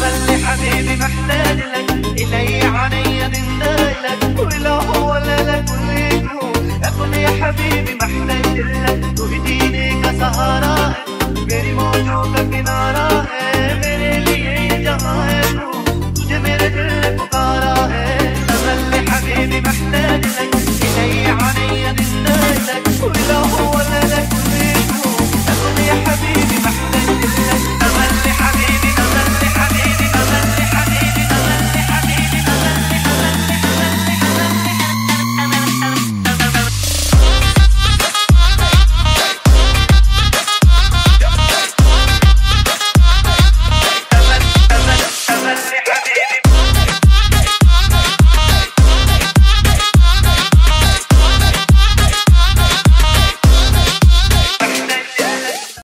خلي حبيبي محتاج لك. إلي عينيا دنداج لك ولا هو لا لك وليك أكون يا حبيبي محتاج لك. وإيديني كسهراء मेरी मौजों का किनारा है मेरे लिए ये जहाँ है तुझे मेरे दिल ने पुकारा